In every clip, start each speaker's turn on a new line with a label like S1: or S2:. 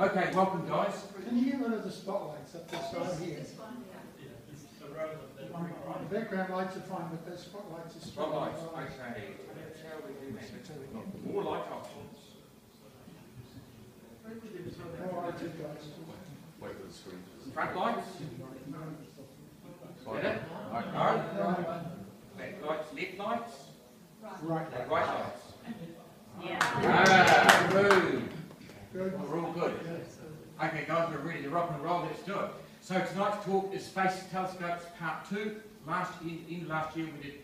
S1: Okay, welcome guys.
S2: Can you get rid of the spotlights up this side here?
S3: This one, yeah.
S2: The background lights are fine, but those spotlights are
S1: Spotlights,
S2: spotlights.
S1: okay. That's how we do that. More light options.
S2: More lights.
S4: Wait for the screen.
S1: Front lights? Better?
S4: Right.
S1: No?
S2: Right,
S1: Back lights, left lights?
S2: right,
S1: Right lights?
S3: Yeah.
S1: Ah, good.
S2: Good.
S1: We're all good. Okay guys, we're ready to rock and roll, let's do it. So tonight's talk is Space Telescopes Part 2. Last year, in last year we did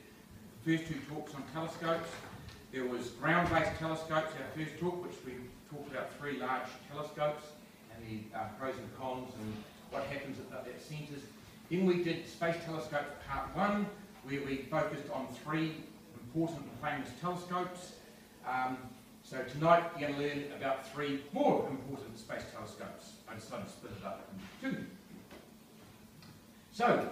S1: the first two talks on telescopes. There was ground-based telescopes, our first talk, which we talked about three large telescopes and the uh, pros and cons and what happens at, at centres. Then we did Space Telescopes Part 1, where we focused on three important and famous telescopes. Um, so tonight you're going to learn about three more important space telescopes. I decided to split it up into two. So,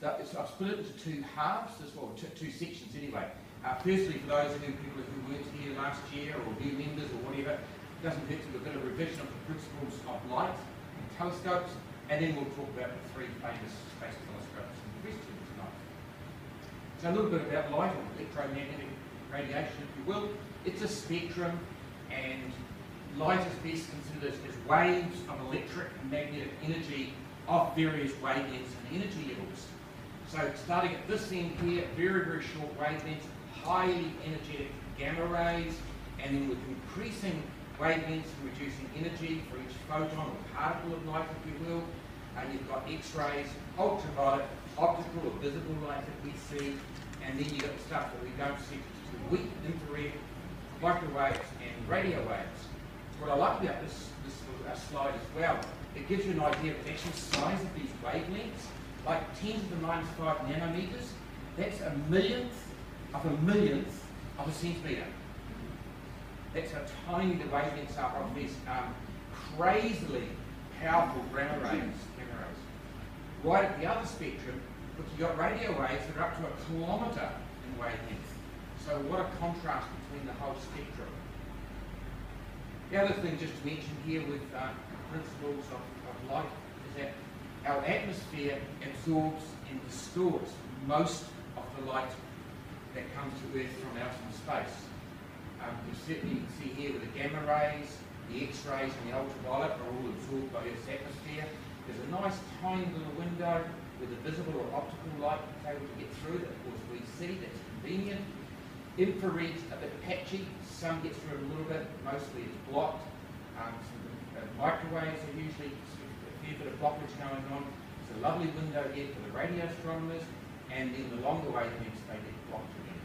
S1: that is, I've split it into two halves, well, two, sections anyway. Uh, firstly, for those who, people who weren't here last year or new members or whatever, it doesn't hurt to do a bit of revision of the principles of light and telescopes, and then we'll talk about the three famous space telescopes in question tonight. So a little bit about light or electromagnetic radiation, if you will. It's a spectrum, and light is best considered as, waves of electric and magnetic energy of various wavelengths and energy levels. So starting at this end here, very, very short wavelengths, highly energetic gamma rays, and then with increasing wavelengths and reducing energy for each photon or particle of light, if you will. And you've got X-rays, ultraviolet, optical or visible light that we see, and then you've got the stuff that we don't see, which is the weak infrared, microwaves, and radio waves. What I like about this, this uh, slide as well, it gives you an idea of the actual size of these wavelengths, like 10 to the minus 5 nanometers, that's a millionth of a millionth of a centimetre. That's how tiny the wavelengths are of these um, crazily powerful gamma rays. Gamma rays. Right at the other spectrum, look, you've got radio waves that are up to a kilometre in wavelength. So what a contrast between the whole spectrum. The other thing just to mention here with uh, principles of, of light is that our atmosphere absorbs and distorts most of the light that comes to Earth from out in space. Um, you certainly can see here with the gamma rays, the X-rays and the ultraviolet are all absorbed by Earth's atmosphere. There's a nice tiny little window with the visible or optical light that's able to get through that of course we see, that's convenient. Infrared's a bit patchy, some gets through a little bit, mostly it's blocked. Um, so the, uh, microwaves are usually a fair bit of blockage going on. It's a lovely window here for the radio astronomers, and then the longer wavelengths they get blocked again.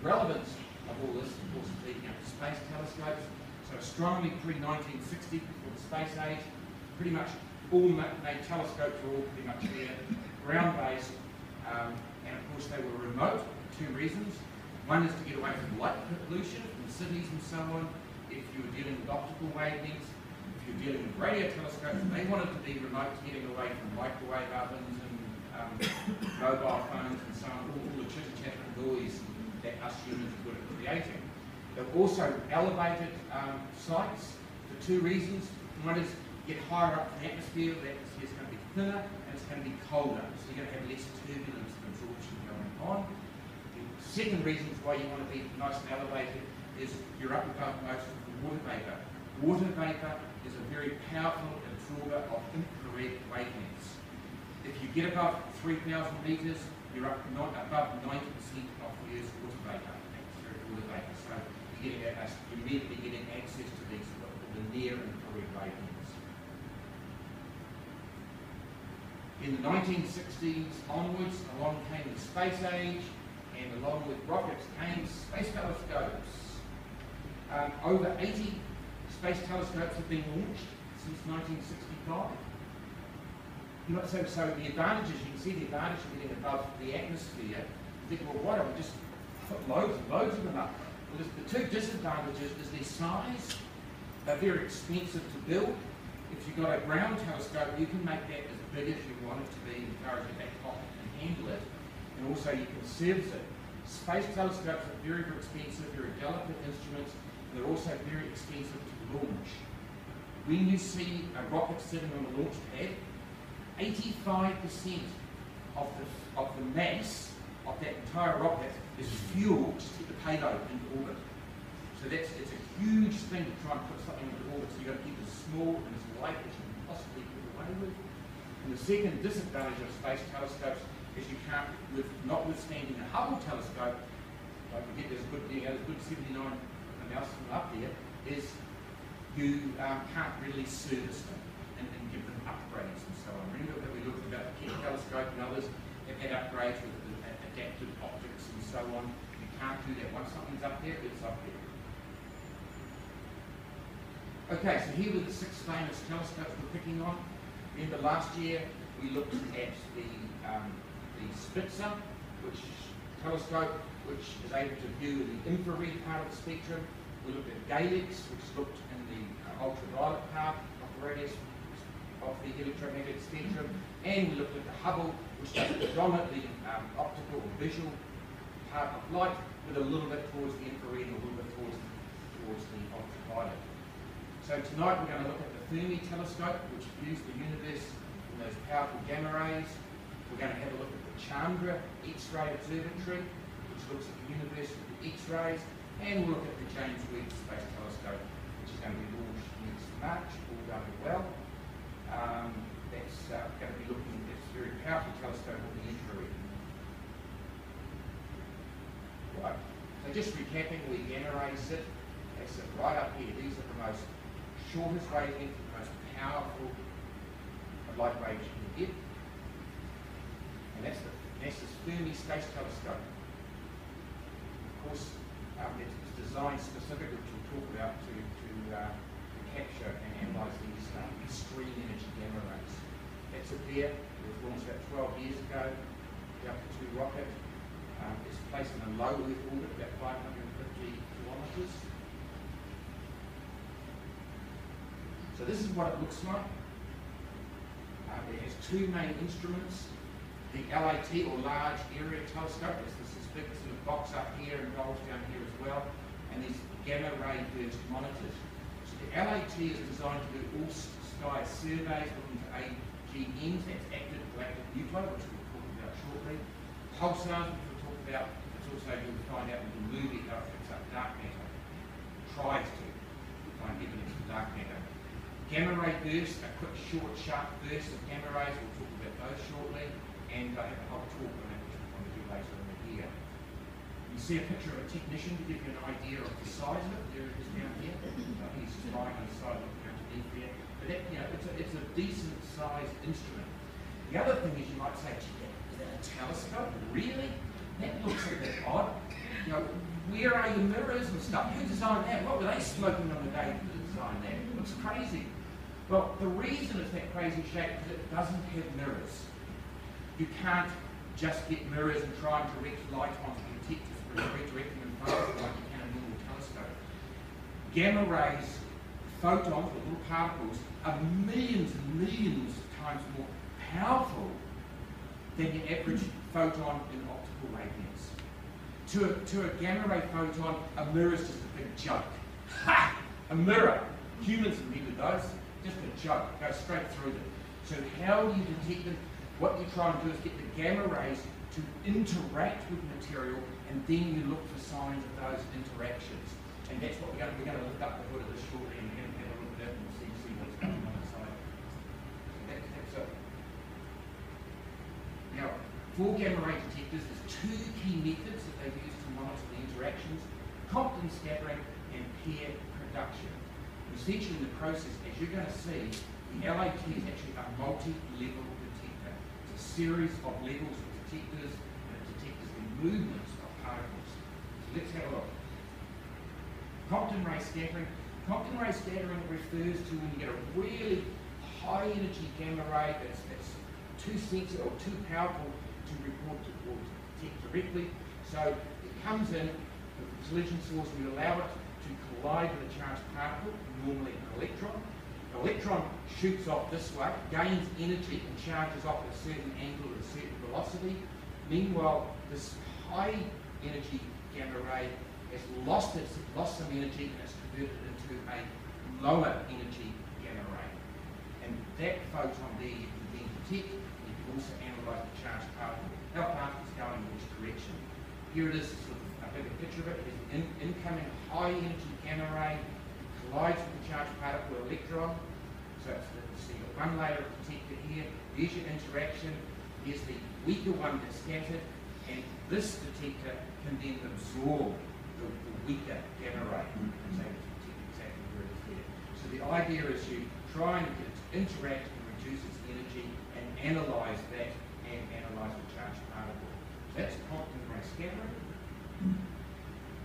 S1: The relevance of all this, of course, is leading up to space telescopes. So astronomy pre-1960, before the space age, pretty much all ma- made telescopes were all pretty much there, ground-based, um, course they were remote for two reasons. One is to get away from light pollution from cities and so on. If you were dealing with optical wavelengths, if you're dealing with radio telescopes, they wanted to be remote, getting away from microwave ovens and um, mobile phones and so on, all, all the chitter chatter and noise that us humans are good at creating. They've also elevated um, sites for two reasons. One is get higher up in the atmosphere, the atmosphere is going to be thinner and it's going to be colder, so you're going to have less turbulence and on. The second reason why you want to be nice and elevated is you're up above most of the water vapour. Water vapour is a very powerful absorber of infrared wavelengths. If you get above 3,000 metres, you're up not above 90% of the Earth's water vapour, water vapour. So you're, getting you're immediately getting access to these the near infrared wavelengths. In the 1960s onwards, along came the space age, and along with rockets came space telescopes. Um, over 80 space telescopes have been launched since 1965. You so, so the advantages, you can see the advantage of getting above the atmosphere. You think, well, why don't we just put loads and loads of them up? Well, the two disadvantages is their size. They're very expensive to build. If you've got a ground telescope, you can make that as big as you want it to be, as far as your can handle it. And also you can service it. Space telescopes are very, very expensive, very delicate instruments, and they're also very expensive to launch. When you see a rocket sitting on the launch pad, 85% of the, of the mass of that entire rocket is fuel to keep the payload in orbit. So that's it's a huge thing to try and put something into orbit. So you've got to keep it as small and as light as you can possibly get away with. And the second disadvantage of space telescopes is you can't, with notwithstanding the Hubble telescope, don't forget there's a good, you know, there's good 79 announcement up there, is you um, can't really service them and, and give them upgrades and so on. Remember that we looked about the Keck telescope and others have had upgrades with the adaptive optics and so on. You can't do that. Once something's up there, it's up there. Okay, so here were the six famous telescopes we're picking on. Remember last year we looked at the, um, the Spitzer, which telescope, which is able to view the infrared part of the spectrum. We looked at GALEX, which looked in the uh, ultraviolet part of the radius of the electromagnetic spectrum, and we looked at the Hubble, which does predominantly um, optical or visual part of light, with a little bit towards the infrared and a little bit towards, towards the ultraviolet. So tonight we're going to look at the Fermi telescope, which views the universe from those powerful gamma rays. We're going to have a look at the Chandra X-ray Observatory, which looks at the universe with the X-rays, and we'll look at the James Webb Space Telescope, which is going to be launched next March, all going well. Um, that's uh, going to be looking at this very powerful telescope with the infrared. Right, so just recapping where gamma rays sit, they sit right up here. These are the most shortest wavelength, powerful light waves you can get. And that's the NASA's Fermi Space Telescope. Of course, um, it's, it's designed specifically, which we'll talk about, to, to, uh, to capture and analyse these um, extreme energy gamma rays. That's it there. It was launched about 12 years ago. The Delta 2 rocket um, is placed in a low Earth orbit, about 550 kilometres. So this is what it looks like. Uh, it has two main instruments. The LAT or Large Area Telescope, this, this big sort of box up here and rolls down here as well, and these gamma ray burst monitors. So the LAT is designed to do all sky surveys looking for AGNs, that's active galactic nuclei, which we'll talk about shortly. Pulsars, which we'll talk about, it's also you'll find out with the movie how it picks up dark matter. Tries to find evidence of dark matter. Gamma ray bursts, a quick, short, sharp burst of gamma rays. We'll talk about those shortly. And I have a whole talk on that, which we'll probably do later in the year. You see a picture of a technician to give you an idea of the size of it. There it is down here. Think he's lying on the side looking underneath there. But that, you know, it's a, it's a decent sized instrument. The other thing is you might say, is that a telescope? Really? That looks a bit odd. You know, where are your mirrors and stuff? Who designed that? What were they smoking on the day to design that? It looks crazy. Well, the reason it's that crazy shape is it doesn't have mirrors. You can't just get mirrors and try and direct light onto the detectors and redirect them in like you can a normal telescope. Gamma rays, photons, or little particles, are millions and millions of times more powerful than the average photon in optical wavelengths. To a, to a gamma ray photon, a mirror is just a big joke. Ha! A mirror. Humans invented those. Just a joke. Go straight through them. So how do you detect them? What you try and do is get the gamma rays to interact with material, and then you look for signs of those interactions. And that's what we're going to, we're going to look up the hood of this shortly and, have a look at it and see, see what's going on inside. That, that's it. Now, for gamma ray detectors, there's two key methods that they use to monitor the interactions, Compton scattering and pair production. Essentially, the process, as you're going to see, the LAT is actually a multi-level detector. It's a series of levels of detectors, and it detects the movements of particles. So let's have a look. Compton ray scattering. Compton ray scattering refers to when you get a really high energy gamma ray that's, that's too sensitive or too powerful to report to or detect directly. So it comes in, the collision source, we allow it to collide with a charged particle, normally an electron. Electron shoots off this way, gains energy and charges off at a certain angle at a certain velocity. Meanwhile, this high energy gamma ray has lost its, lost some energy and it's converted into a lower energy gamma ray. And that photon there you can then detect, and you can also analyse the charged particle. How particles going in which direction. Here it is, sort of a bigger picture of it. Is an in, incoming high energy gamma ray, collides with the charged particle electron. So it's the, so you've one layer of detector here, there's your interaction, here's the weaker one that's scattered, and this detector can then absorb the, the weaker gamma ray mm-hmm. and it's able to detect exactly where it is there. So the idea is you try and get it to interact and reduce its energy and analyse that and analyse the charged particle. That's Compton ray scattering. Mm-hmm.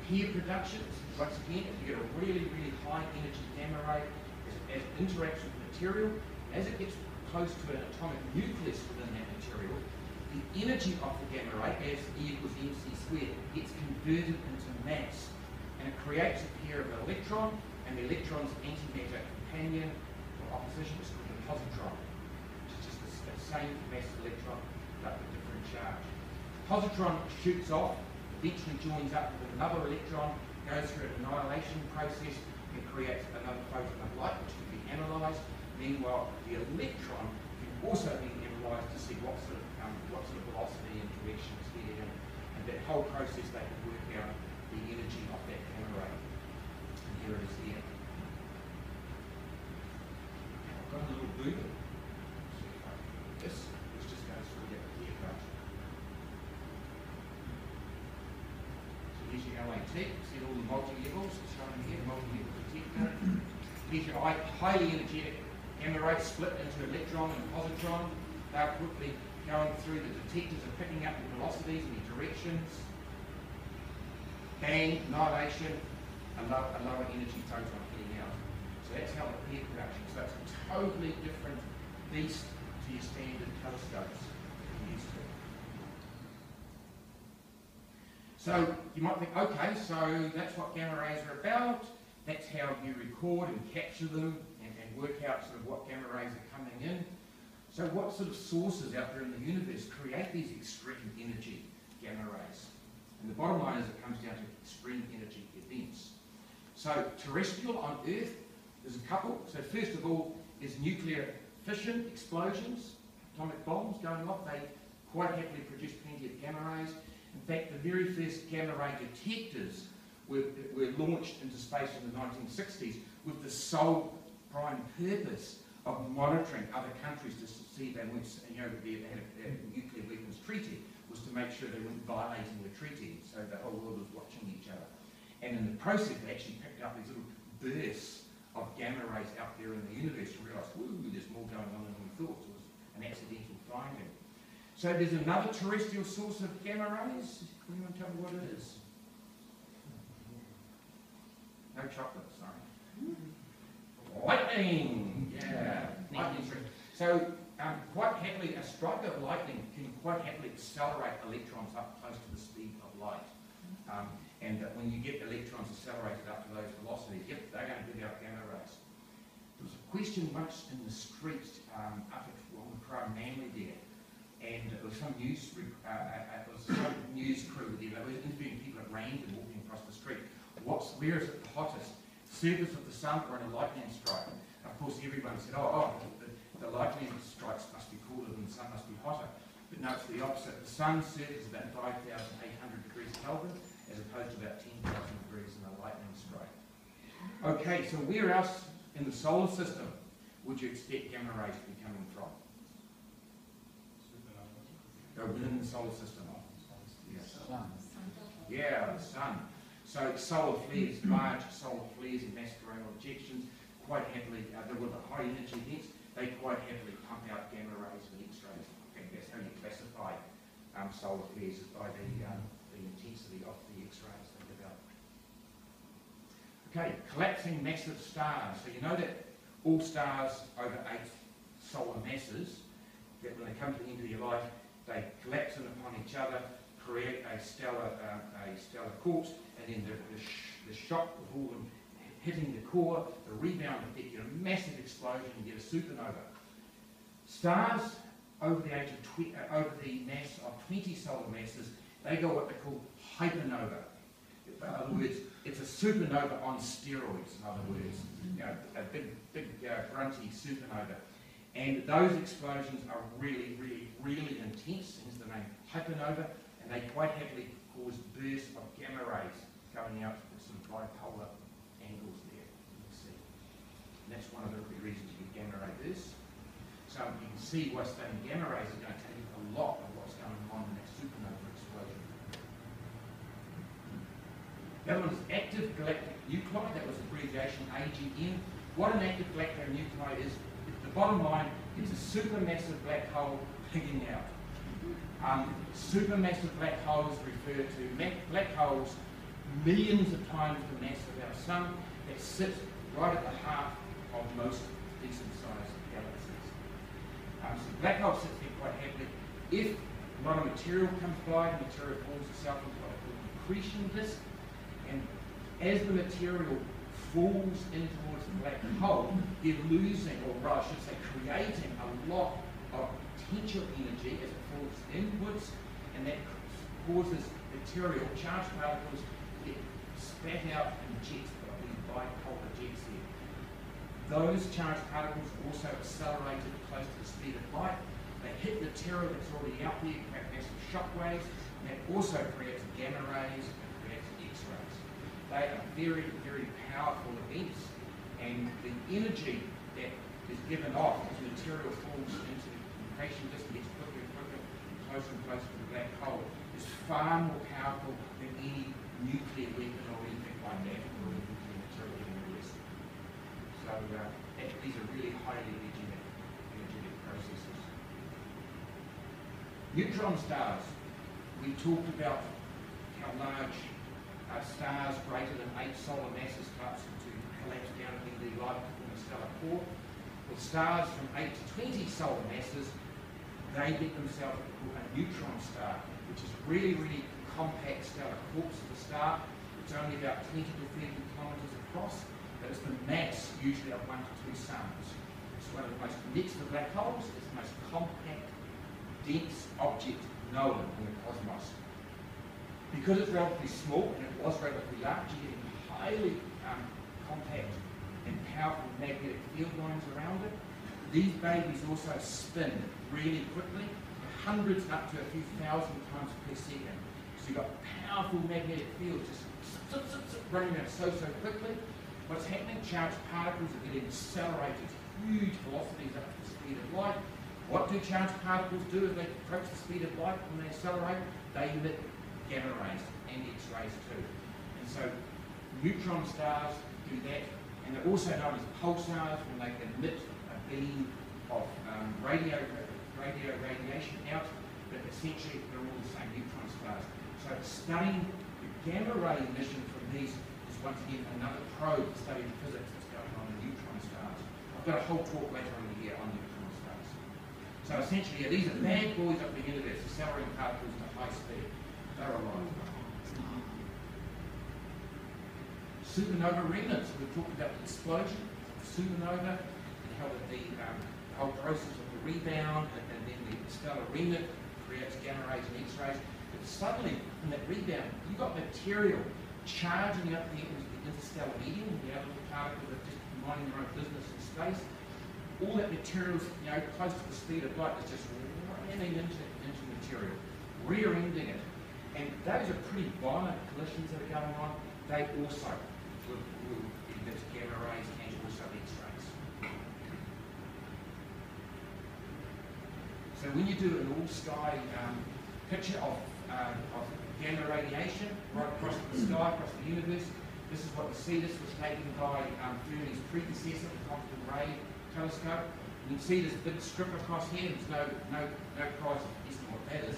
S1: Pair productions, once again, if you get a really, really high energy gamma ray, as, as it interacts with material, as it gets close to an atomic nucleus within that material, the energy of the gamma ray, as E equals mc squared, gets converted into mass, and it creates a pair of electron, and the electron's antimatter companion or opposition is called a positron, which is just the, the same mass electron but with different charge. Positron shoots off, eventually joins up with another electron, goes through an annihilation process, and creates another photon of light, which can be analysed. Meanwhile, the electron can also be analysed to see what sort of um, what sort of velocity and direction there, and, and that whole process they can work out the energy of that gamma ray. And here it is here. I've got a little booger. See if I can do this, which just goes through that clear cut. So here's your LAT, see all the multi-levels, shown here, multi-level detector. Your highly energetic gamma ray split into electron and positron. They're quickly going through the detectors and picking up the velocities and the directions. Bang, annihilation, a low- a lower energy photon heading out. So that's how the pair production, so that's a totally different beast to your standard telescopes that you're used to. So you might think, okay, so that's what gamma rays are about. That's how you record and capture them and, and work out sort of what gamma rays are coming in. So what sort of sources out there in the universe create these extreme energy gamma rays? And the bottom line is it comes down to extreme energy events. So terrestrial on Earth, there's a couple. So first of all is nuclear fission explosions, atomic bombs going off. They quite happily produce plenty of gamma rays. In fact, the very first gamma ray detectors were, were launched into space in the 1960s with the sole prime purpose of monitoring other countries to see they weren't, you know, they had a nuclear weapons treaty, was to make sure they weren't violating the treaty, so the whole world was watching each other. And in the process, they actually picked up these little bursts of gamma rays out there in the universe and realised, ooh, there's more going on than we thought. It was an accidental finding. So there's another terrestrial source of gamma rays. Can anyone tell me what it is? No chocolate, sorry. Lightning! Yeah, lightning strike. So, um, quite happily, a strike of lightning can quite happily accelerate electrons up close to the speed of light. Um, and when you get electrons accelerated up to those velocities, yep, they're going to give out gamma rays. There was a question once in the street um, up at the Manly there, and there was some news, uh, uh, uh, was some news crew there. They were interviewing people at random walking across the street. What's where is it the hottest? Surface of the sun or in a lightning strike? Of course, everyone said, oh, oh the, the lightning strikes must be cooler than the sun must be hotter. But no, it's the opposite. The sun's surface is about 5,800 degrees Kelvin, as opposed to about 10,000 degrees in a lightning strike. Okay, so where else in the solar system would you expect gamma rays to be coming from? Go within the solar system. Yes. Yeah, the sun. So solar flares, large solar flares and mass coronal ejections, quite happily, uh, they're with the high energy events, they quite happily pump out gamma rays and X-rays. I think that's how you classify um, solar flares by the, um, the intensity of the X-rays they develop. Okay, collapsing massive stars. So you know that all stars over eight solar masses, that when they come to the end of their life, they collapse in upon each other, create a stellar, um, a stellar corpse, and then the, the, sh- the shock of all them hitting the core, the rebound effect, you get a massive explosion, you get a supernova. Stars over the age of uh, over the mass of 20 solar masses, they go what they call hypernova. In other words, it's a supernova on steroids, in other words. You know, a big, big, uh, grunty supernova. And those explosions are really, really, really hence hypernova, and they quite happily cause bursts of gamma rays coming out at of bipolar angles there, you can see. And that's one of the reasons you get gamma ray bursts. So you can see why studying gamma rays is going to tell you a lot of what's going on in that supernova explosion. The other one is active galactic nuclide, that was abbreviation AGN. What an active galactic nuclide is, the bottom line, it's a supermassive black hole pigging out. Um, supermassive black holes refer to black holes millions of times the mass of our sun that sit right at the heart of most decent sized galaxies. Um, so black hole sits there quite happily. If a lot of material comes by, the material forms itself into what they call accretion disk, and as the material falls in towards the black hole, they're losing, or I should say creating a lot of potential energy as it falls inwards, and that causes material, charged particles, to get spat out in jets, these bipolar jets here. Those charged particles are also accelerated close to the speed of light. They hit the material that's already out there, create massive shock waves, and that also creates gamma rays and creates X-rays. They are very, very powerful events, and the energy that is given off as material falls disk gets quicker and quicker, closer and closer to the black hole, is far more powerful than any nuclear weapon or anything like that, or nuclear material in the release. So uh, that, these are really highly energetic, energetic processes. Neutron stars. We talked about how large uh, stars greater than eight solar masses start to collapse down into the light in the stellar core. With stars from 8 to 20 solar masses, they get themselves a neutron star, which is really, really compact stellar corpse of a star. It's only about 20 to 30 kilometres across, but it's the mass usually of one to two suns. It's one of the most next to black holes, it's the most compact, dense object known in the cosmos. Because it's relatively small and it was relatively large, you're getting highly um, compact and powerful magnetic field lines around it. These babies also spin really quickly, hundreds up to a few thousand times per second. So you've got powerful magnetic fields just zip, zip, zip, running around so, so quickly. What's happening? Charged particles are getting accelerated, to huge velocities up to the speed of light. What do charged particles do as they approach the speed of light when they accelerate? They emit gamma rays and X-rays too. And so neutron stars do that, and they're also known as pulsars when they emit of um, radio, radio radiation out, but essentially they're all the same neutron stars. So studying the gamma ray emission from these is once again another probe to study the physics that's going on in neutron stars. I've got a whole talk later on in the year on neutron stars. So essentially, yeah, these are bad boys up the universe, accelerating particles at high speed. They're alive. Supernova remnants. We've talked about the explosion of supernova the, the um, whole process of the rebound and, and then the stellar remnant creates gamma rays and X-rays. But suddenly, in that rebound, you've got material charging up into the interstellar medium, the outer particles are just minding their own business in space. All that material, you know, close to the speed of light is just ramming into, into material, rear-ending it. And those are pretty violent collisions that are going on. They also will, will emit gamma rays and also X-rays. So when you do an all-sky um, picture of, um, of gamma radiation right across the sky, across the universe, this is what see. This was taken by um, Fermi's predecessor, the Compton Ray telescope. You can see this big strip across here. There's no no no of guessing what that is.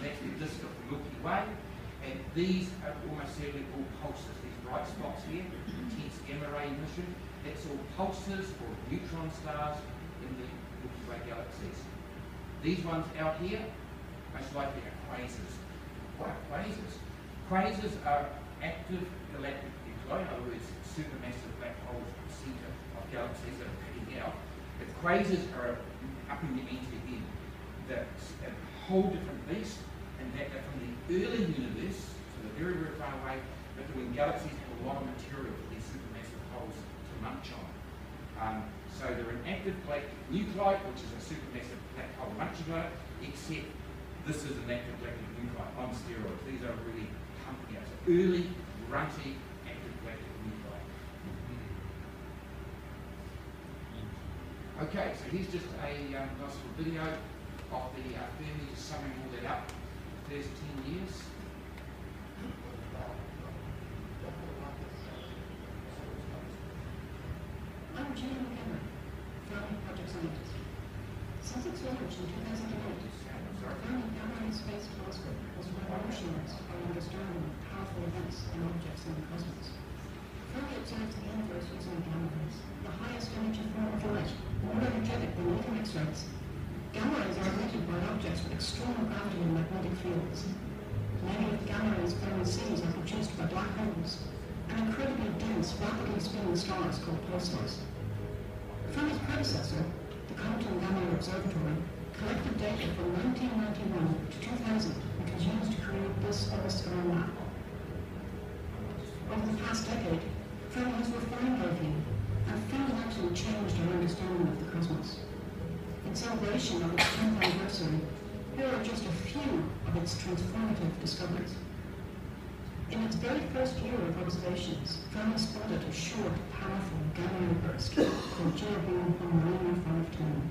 S1: That's the disk of the Milky Way. And these are almost certainly all pulsars. These bright spots here, intense gamma ray emission. That's all pulsars or neutron stars in the Milky Way galaxies. These ones out here, most likely are quasars. What are quasars? Quasars are active galactic nuclei, in other words, supermassive black holes at the centre of galaxies that are pitting out. The quasars are up in the entity end. That's a whole different beast, and that are from the early universe, so they're very, very far away, but when galaxies have a lot of material for these supermassive holes to munch on. Um, so they're an active galactic nuclide, which is a supermassive black hole munching on it, except this is an active galactic nuclide on steroids. These are really pumping out. So early, runty, active galactic nuclide. Okay, so here's just a um, nice little video of the uh, Fermi just summing all that up. The first 10 years.
S4: I'm Julie McEnery, Fermi Project Scientist. Its launch in 2008,
S1: Sorry.
S4: Fermi Gamma Ray Space Telescope has revolutionized our understanding of powerful events and objects in the cosmos. Fermi observes the universe using gamma rays, the highest energy form of light, more energetic than even X-rays. Gamma rays are emitted by objects with extreme gravity and magnetic fields. Many of the gamma rays Fermi sees are produced by black holes, and incredibly dense, rapidly spinning stars called pulsars. Fermi's predecessor, the Compton Gamma Observatory, collected data from 1991 to 2000, which was used to create this Earth-star map. Over the past decade, Fermi has refined our view and fundamentally changed our understanding of the cosmos. In celebration of its 10th anniversary, here are just a few of its transformative discoveries. In its very first year of observations, Fermi spotted a short, powerful gamma burst called J-beam 510.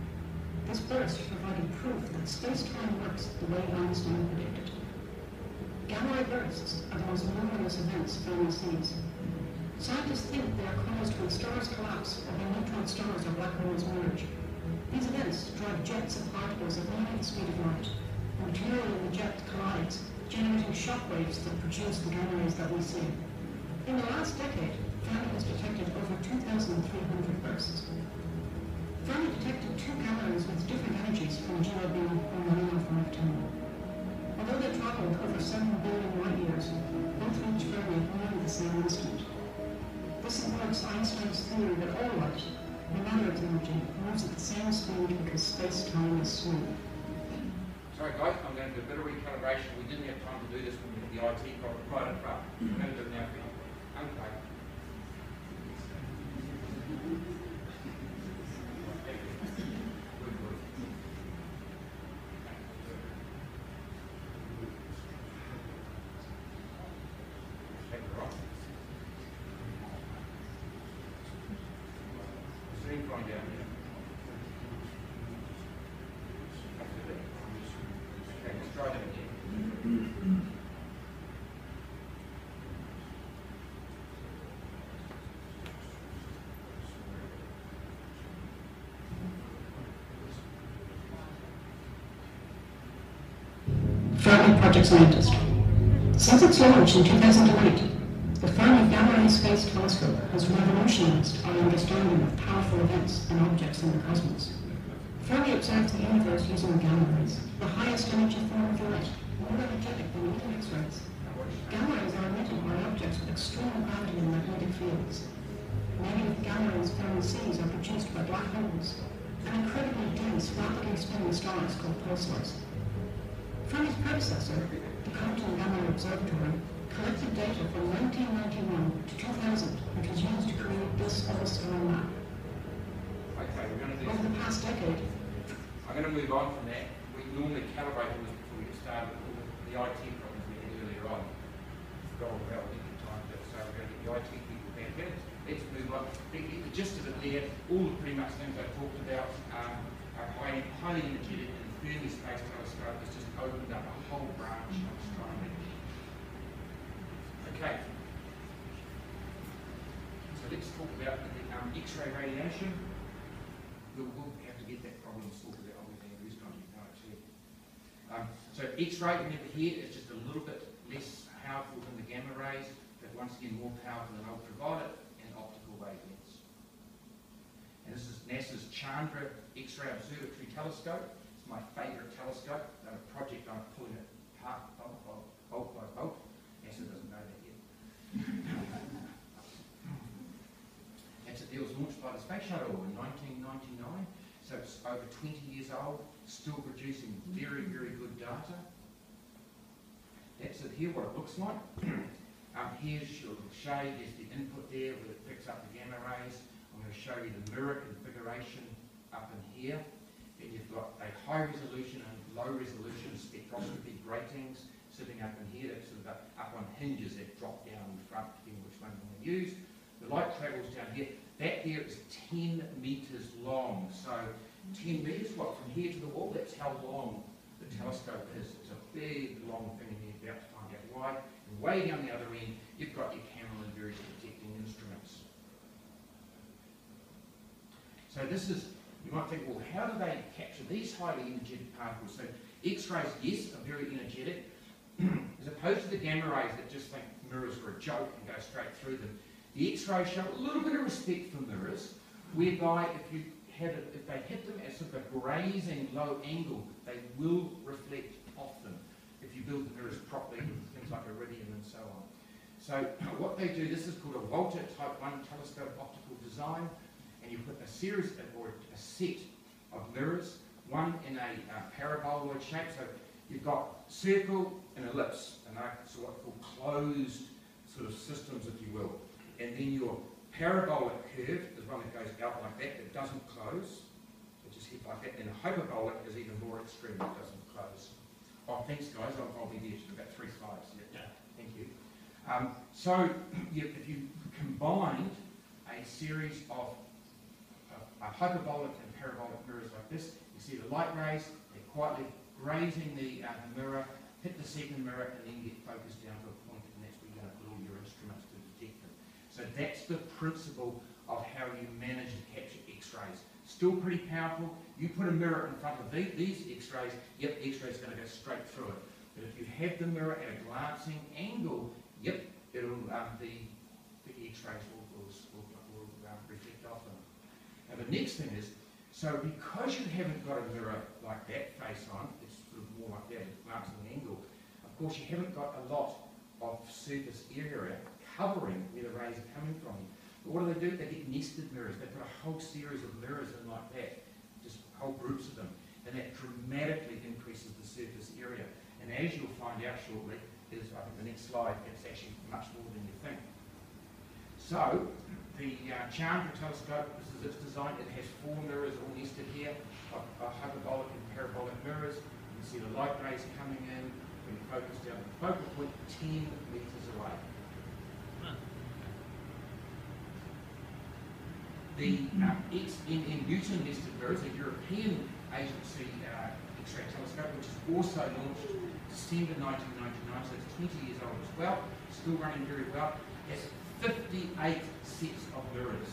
S4: This burst provided proof that space-time works the way Einstein predicted. Gamma bursts are the most luminous events Fermi sees. Scientists think they are caused when stars collapse or when neutron stars or black holes merge. These events drive jets of particles at nearly the speed of light. The material in the jet collides, generating shock waves that produce the rays that we see. In the last decade, Fermi has detected over 2,300 bursts. Fermi detected two rays with different energies from GRB and Marina 510. Although they traveled over 7 billion light years, both reached at nearly the same instant. This involves Einstein's theory that all light, no matter its energy, moves at the same speed because space-time is smooth.
S1: Sorry guys, A bit of recalibration. We didn't have time to do this when we had the IT up front. I'm going to do it now. Okay. Good. Take it off. Stream going down here. Okay, let's try that again.
S4: Fermi Project Scientist. Since its launch in 2008, the Fermi Gamma Ray Space Telescope has revolutionized our understanding of powerful events and objects in the cosmos. Fermi observes the universe using gamma rays, the highest energy form of light, more energetic than even X-rays. Gamma rays are emitted by objects with extreme gravity and magnetic fields. Many of the gamma rays Fermi sees are produced by black holes, and incredibly dense, rapidly spinning stars called pulsars. Fermi's predecessor, the Compton Gamma Ray Observatory, collected data from 1991 to 2000, which was used to create this Earth-star map.
S1: Okay, we're going to do
S4: Over the past decade,
S1: I'm going to move on from that. We normally calibrate all this before we get started with all the, IT problems we had earlier on. Forgot all about it in time, but so we're going to get the IT people back in. Let's move on. The, the gist of it there, all the pretty much things I talked about um, are highly, highly energetic and the Fermi Space Telescope has just opened up a whole branch of astronomy. Okay. So let's talk about the um, X-ray radiation. We'll, we'll have to get that problem sorted out with Andrew's trying to know too. Um, so X-ray, here, is just a little bit less powerful than the gamma rays, but once again more powerful than ultraviolet and optical wavelengths. And this is NASA's Chandra X-ray Observatory Telescope. My favourite telescope, a project I'm pulling it apart bolt by bolt by bolt. NASA doesn't know that yet. It's, it was launched by the Space Shuttle in 1999, so it's over 20 years old, still producing very, very good data. That's it here, what it looks like. Um, here's your shade, there's the input there where it picks up the gamma rays. I'm going to show you the mirror configuration up in here. You've got a high resolution and low resolution spectroscopy gratings sitting up in here, that's sort of up on hinges that drop down in front, depending which one you want to use. The light travels down here. That there is 10 metres long. So 10 metres, what, from here to the wall, that's how long the telescope is. It's a big, long thing, and you're about to find out why. And way down the other end, you've got your camera and various detecting instruments. So this is, you might think, well, how do they capture these highly energetic particles? So X-rays, yes, are very energetic, as opposed to the gamma rays that just think mirrors are a joke and go straight through them. The X-rays show a little bit of respect for mirrors, whereby if you had it, if they hit them at sort of a grazing low angle, they will reflect off them if you build the mirrors properly with things like iridium and so on. So what they do, this is called a Wolter Type 1 telescope optical design, and you put a series of, or a set of mirrors, one in a uh, paraboloid shape, so you've got circle and ellipse, and that's what called closed sort of systems, if you will. And then your parabolic curve is one that goes out like that, it doesn't close, it just hits like that. And a hyperbolic is even more extreme, it doesn't close. Oh, thanks guys, I'll, I'll be there in about three slides.
S3: Yeah.
S1: Thank you. Um, so you, if you combined a series of uh, hyperbolic and parabolic mirrors like this, you see the light rays, they're quietly grazing the, uh, the mirror, hit the second mirror, and then get focused down to a point, and that's where you're going to put all your instruments to detect them. So that's the principle of how you manage to capture X-rays. Still pretty powerful. You put a mirror in front of the, these X-rays, yep, X-ray's going to go straight through it. But if you have the mirror at a glancing angle, yep, it'll um, the, the X-rays will, will, will, will um, reflect off them. Now the next thing is, so because you haven't got a mirror like that face on, it's sort of more like that, glancing angle, of course you haven't got a lot of surface area covering where the rays are coming from. But what do they do? They get nested mirrors. They put a whole series of mirrors in like that, just whole groups of them. And that dramatically increases the surface area. And as you'll find out shortly, is, I think the next slide, it's actually much more than you think. So, the uh, Chandra telescope, this is its design, it has four mirrors all nested here, of hyperbolic and parabolic mirrors. You can see the light rays coming in, when you focus down the focal point 10 metres away. The uh, X, in, in Newton nested mirrors, a European agency uh, X-ray telescope, which is also launched December 1999, so it's 20 years old as well, still running very well, has 58 sets of mirrors,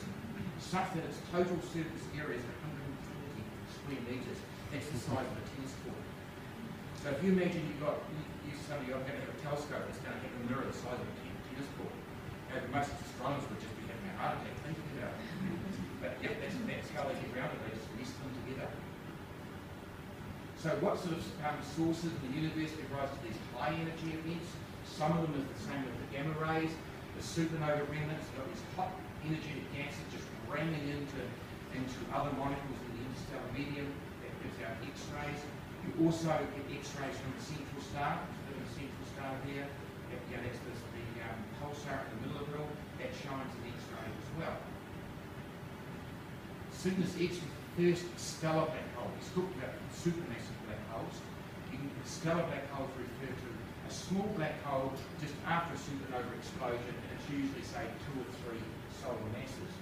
S1: such that its total surface area is 140 square metres. That's the size of a tennis court. So if you imagine you've got, you, you somebody you're going to have a telescope that's going to have a mirror the size of a tennis court. Uh, most astronomers would just be having a heart attack thinking about it. But yep, that's, that's how they get around it, they just nest them together. So what sort of um, sources in the universe give rise to these high energy events? Some of them is the same with the gamma rays, the supernova remnants, you've got these hot energetic gases just ramming into, into other molecules in the interstellar medium that gives out X-rays. You also get X-rays from the central star, there's a central star here. That, yeah, that's this, the um, pulsar in the middle of it all, that shines an X-ray as well. Cygnus X was the first stellar black hole. He's talked about supermassive black holes. Stellar black holes refer to a small black hole just after a supernova explosion, and it's usually, say, two or three solar masses.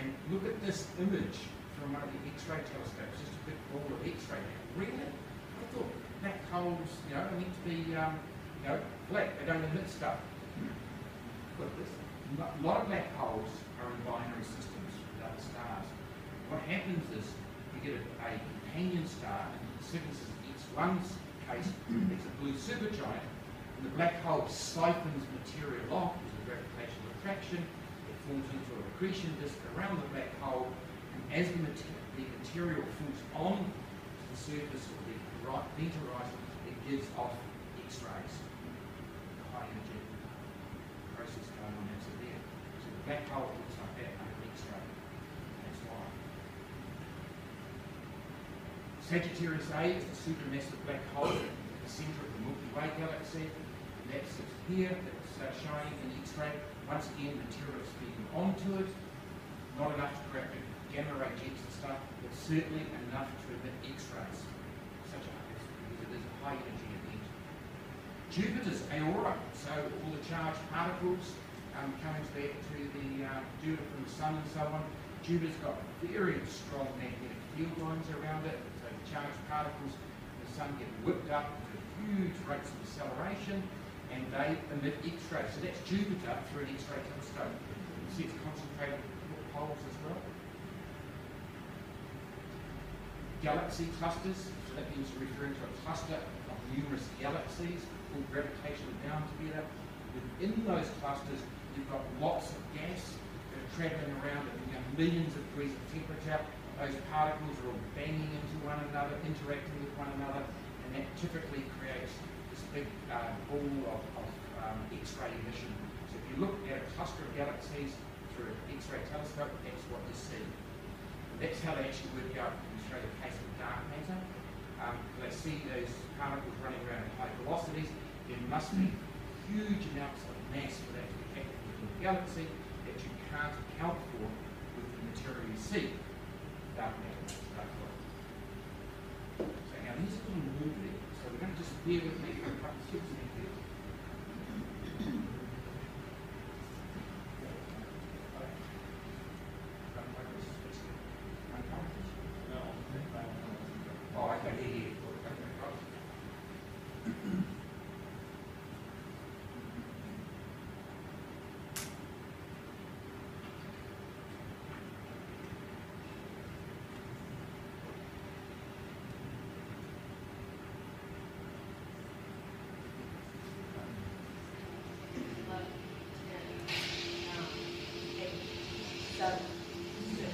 S1: And look at this image from one of the X-ray telescopes, just a big ball of X-ray. Really? I thought black holes, you know, are meant to be, um, you know, black. They don't emit stuff. Look at this. A lot of black holes are in binary systems with other stars. What happens is you get a, a companion star, in Cygnus X1's case, it's a blue supergiant, and the black hole siphons material off because of gravitational attraction. It forms into an accretion disk around the black hole, and as the, mater- the material falls on the surface of the horizon, it gives off X-rays. High energy process going on that's there. So the black hole looks like that under X-ray. That's why. Sagittarius A is the supermassive black hole at the centre of the Milky Way galaxy. And that here, that's uh, shining in X-ray. Once again, material is feeding onto it. Not enough to correct it, gamma ray jets and stuff, but certainly enough to emit X-rays. Such a because it is a high energy event. Jupiter's aura, so all the charged particles um, coming back to the uh, Jupiter from the sun and so on. Jupiter's got very strong magnetic field lines around it, so the charged particles the sun get whipped up to huge rates of acceleration and they emit X-rays. So that's Jupiter through an X-ray telescope. See it's concentrated poles as well. Galaxy clusters, so that means referring to a cluster of numerous galaxies all gravitationally bound together. Within those clusters, you've got lots of gas that are traveling around at millions of degrees of temperature. Those particles are all banging into one another, interacting with one another, and that typically creates big uh, of, of um, X-ray emission. So if you look at a cluster of galaxies through an X-ray telescope, that's what you see. And that's how they actually work out in show the case of dark matter. Um, they see those particles running around at high velocities. There must be huge amounts of mass for that to be happening within the galaxy that you can't account for with the material you see. Dark matter, dark world. So now these little moving, we're going to just bear with me for a couple of seconds here. Oh, I can hear you.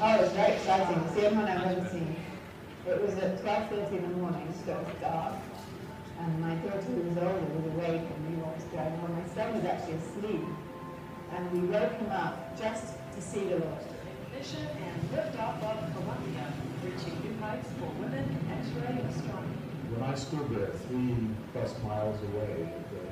S5: Oh, it was very exciting. It's the only one I've ever seen. It was at twelve thirty in the morning, so it was dark. And my daughter who was older was awake and we watched driving. Well, my son was actually asleep. And we woke him up just to see the Lord.
S6: Mission and lift off of Columbia, reaching new heights for women in X-ray astronomy.
S7: When I stood there, three plus miles away, the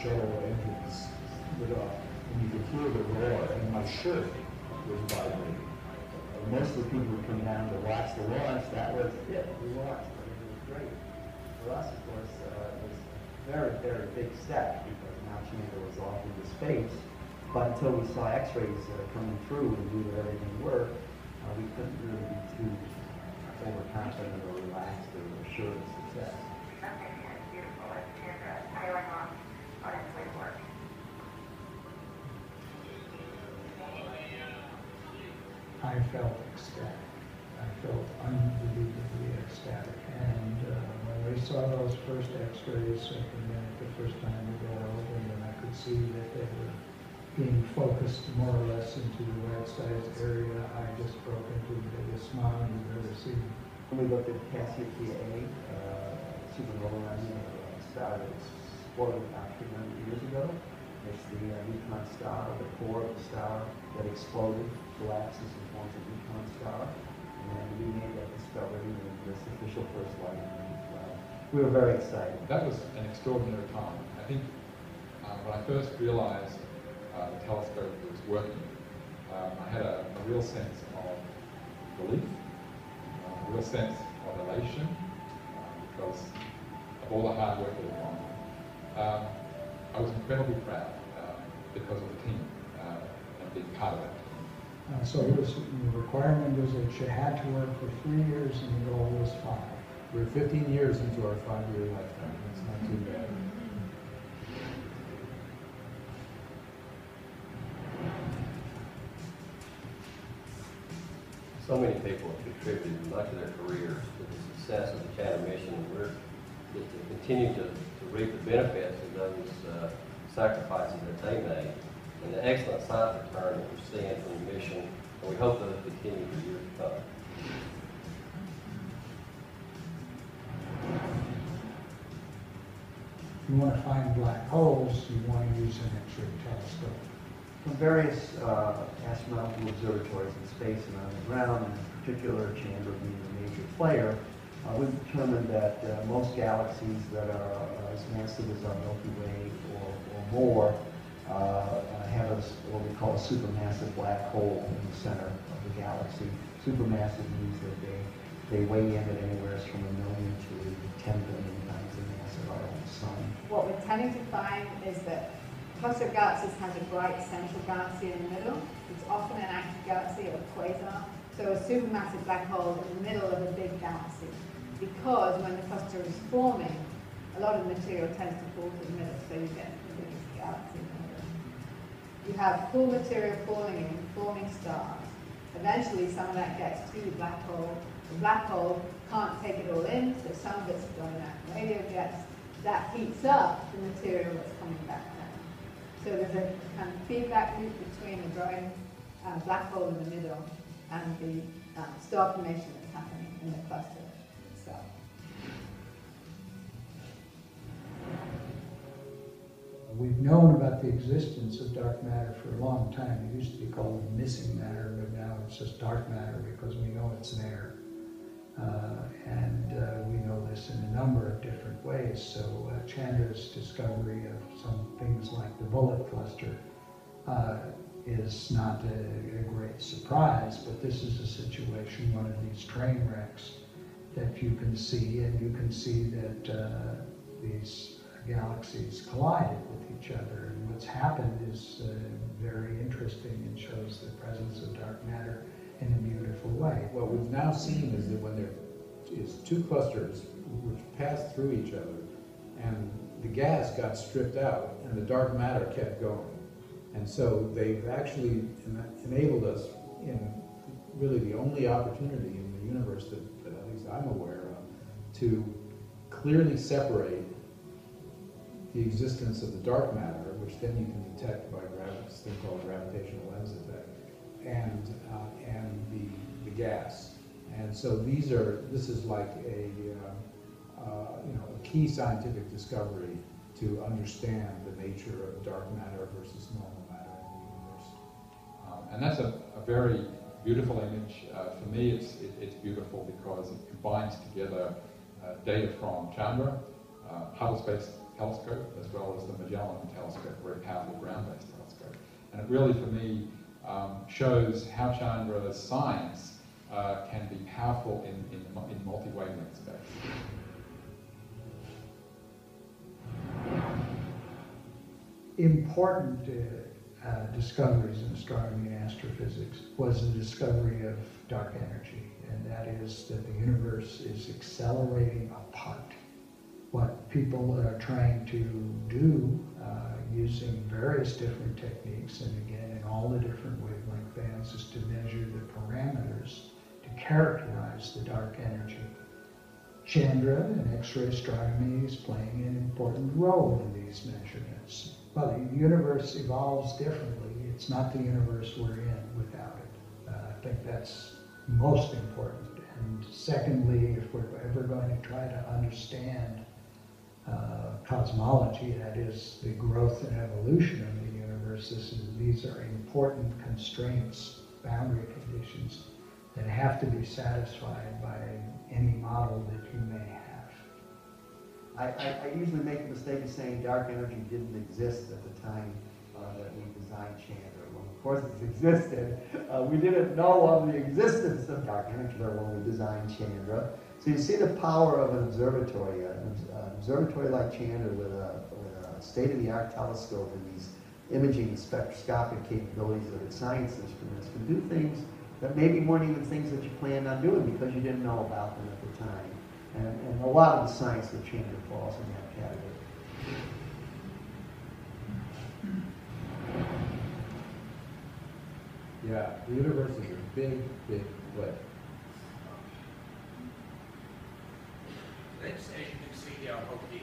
S7: and shuttle entrance lit up, and you could hear the roar, and my shirt was vibrating. And Most of the people who come down to watch the launch, that was it, we watched, but it was great. For us, of course, uh, it was a very, very big step, because now Chandra was off into space, but until we saw x-rays uh, coming through and knew that everything worked, uh, we couldn't really be too overconfident or relaxed or assured of success.
S8: I felt ecstatic. I felt unbelievably ecstatic. And uh, when we saw those first x-rays at the the first time we got over and I could see that they were being focused more or less into the right-sized area. I just broke into the biggest smile you've ever seen.
S9: When we looked at Cassiopeia A, uh, supernova rising uh, star that exploded about 300 years ago. It's the uh, neutron star, the core of the star that exploded, collapses and forms a neutron star. And we made that discovery in this official first light. Uh, we were very excited.
S10: That was an extraordinary time. I think uh, when I first realized uh, the telescope was working, um, I had a, a real sense of relief, uh, a real sense of elation, uh, because of all the hard work that had gone on. Um, I was incredibly proud uh, because of the team uh, and being part of team.
S8: Uh, so it was, the requirement was that you had to work for three years and the goal was five.
S7: We're 15 years into our five-year lifetime. It's not too bad.
S11: So many people have contributed much of their careers to the success of the Chandra Mission. We're just to continue to, to reap the benefits of those uh, sacrifices that they made and the excellent science return that we're seeing from the mission, and we hope that it'll continue for years to come.
S8: If you want to find black holes, you want to use an X-ray telescope.
S9: From various uh, astronomical observatories in space and on the ground, and in particular Chandra being a major player, uh, we've determined that uh, most galaxies that are uh, as massive as our Milky Way or, or more uh, have a, what we call a supermassive black hole in the center of the galaxy. Supermassive means that they, they weigh in at anywhere from a million to 10 billion times the mass of our own sun.
S5: What we're tending to find is that cluster of galaxies has a bright central galaxy in the middle. It's often an active galaxy or a quasar. So a supermassive black hole in the middle of a big galaxy. Because when the cluster is forming, a lot of material tends to fall to the middle, so you get the biggest galaxy in the middle. You have cool material falling in, forming stars. Eventually, some of that gets to the black hole. The black hole can't take it all in, so some of it's going out radio jets. That heats up the material that's coming back down. So there's a kind of feedback loop between the growing uh, black hole in the middle and the um, star formation that's happening in the cluster
S8: We've known about the existence of dark matter for a long time. It used to be called missing matter, but now it's just dark matter because we know it's there. Uh, and uh, we know this in a number of different ways. So uh, Chandra's discovery of some things like the bullet cluster uh, is not a, a great surprise, but this is a situation, one of these train wrecks that you can see, and you can see that uh, these galaxies collided with each other. And what's happened is uh, very interesting and shows the presence of dark matter in a beautiful way.
S7: What we've now seen is that when there is two clusters which pass through each other, and the gas got stripped out, and the dark matter kept going. And so they've actually enabled us in really the only opportunity in the universe that, that at least I'm aware of, to clearly separate the existence of the dark matter, which then you can detect by this thing called gravitational lens effect, and, uh, and the, the gas. And so these are, this is like a, uh, uh, you know, a key scientific discovery to understand the nature of dark matter versus normal matter in the universe.
S10: Um, and that's a, a very beautiful image. Uh, for me, it's, it, it's beautiful because it combines together uh, data from Chandra, uh, Hubble Space Telescope, as well as the Magellan Telescope, a very powerful ground-based telescope. And it really, for me, um, shows how Chandra's science uh, can be powerful in, in, in multi-wavelength space.
S8: important uh, uh, discoveries in astronomy and astrophysics was the discovery of dark energy, and that is that the universe is accelerating apart. What people are trying to do uh, using various different techniques, and again in all the different wavelength bands, is to measure the parameters to characterize the dark energy. Chandra and X-ray astronomy is playing an important role in these measurements. Well, the universe evolves differently. It's not the universe we're in without it. Uh, I think that's most important. And secondly, if we're ever going to try to understand uh, cosmology, that is the growth and evolution of the universe, this is, these are important constraints, boundary conditions that have to be satisfied by any model that you may have.
S9: I, I, I usually make the mistake of saying dark energy didn't exist at the time uh, that we designed Chandra. Well, of course it existed. Uh, we didn't know of the existence of dark energy when we designed Chandra. So you see the power of an observatory, an observatory like Chandra with a, with a state-of-the-art telescope and these imaging spectroscopic capabilities that its science instruments can do things that maybe weren't even things that you planned on doing because you didn't know about them at the time. And, and a lot of the science that Chandra falls in that category.
S7: Yeah, the universe is a big, big blip.
S1: As you can see there, I hope it